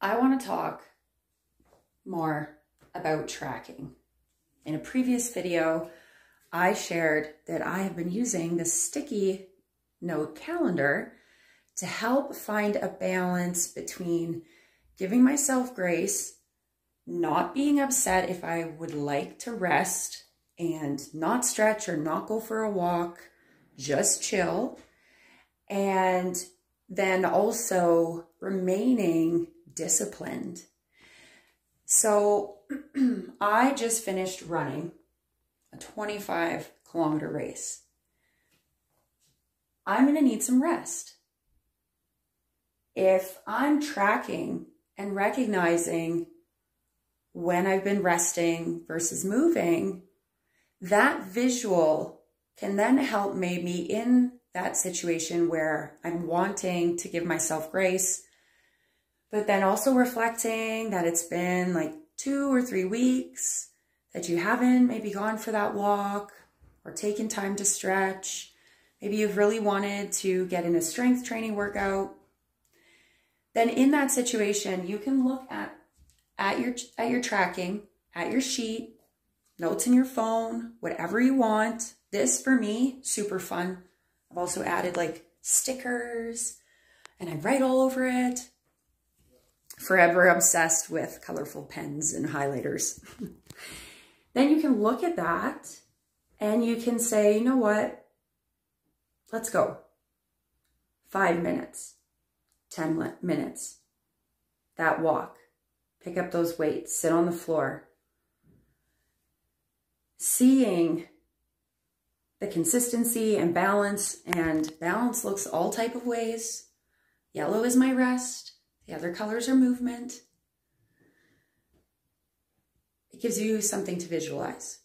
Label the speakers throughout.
Speaker 1: I want to talk more about tracking. In a previous video, I shared that I have been using the sticky note calendar to help find a balance between giving myself grace, not being upset if I would like to rest and not stretch or not go for a walk, just chill, and then also remaining disciplined. So I just finished running a 25 kilometer race. I'm going to need some rest. If I'm tracking and recognizing when I've been resting versus moving, that visual can then help maybe in that situation where I'm wanting to give myself grace, but then also reflecting that it's been like two or three weeks that you haven't maybe gone for that walk or taken time to stretch. Maybe you've really wanted to get in a strength training workout. Then in that situation, you can look at, at your at your tracking, at your sheet, notes in your phone, whatever you want. This for me, super fun. I've also added like stickers and I write all over it. Forever obsessed with colorful pens and highlighters. then you can look at that and you can say, you know what? Let's go. Five minutes, 10 minutes. That walk. Pick up those weights, sit on the floor. Seeing the consistency and balance and balance looks all type of ways. Yellow is my rest. The other colors are movement. It gives you something to visualize.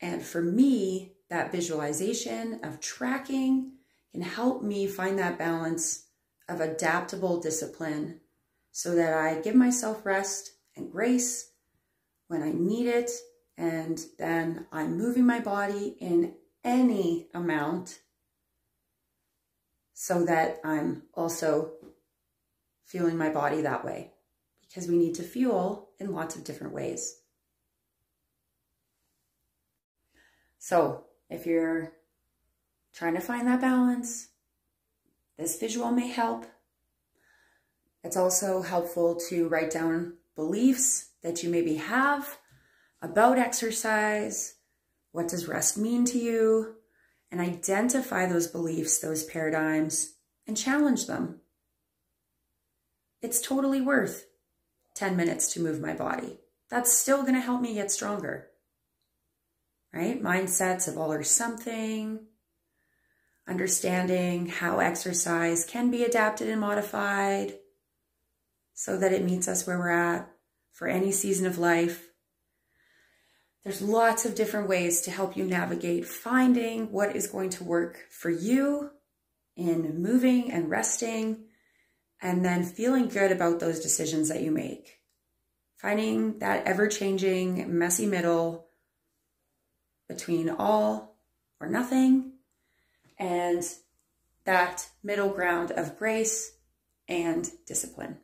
Speaker 1: And for me, that visualization of tracking can help me find that balance of adaptable discipline so that I give myself rest and grace when I need it and then I'm moving my body in any amount so that I'm also feeling my body that way because we need to fuel in lots of different ways. So if you're trying to find that balance, this visual may help. It's also helpful to write down beliefs that you maybe have about exercise, what does rest mean to you, and identify those beliefs, those paradigms, and challenge them. It's totally worth 10 minutes to move my body. That's still going to help me get stronger. Right? Mindsets of all or something, understanding how exercise can be adapted and modified so that it meets us where we're at for any season of life there's lots of different ways to help you navigate finding what is going to work for you in moving and resting, and then feeling good about those decisions that you make. Finding that ever changing, messy middle between all or nothing and that middle ground of grace and discipline.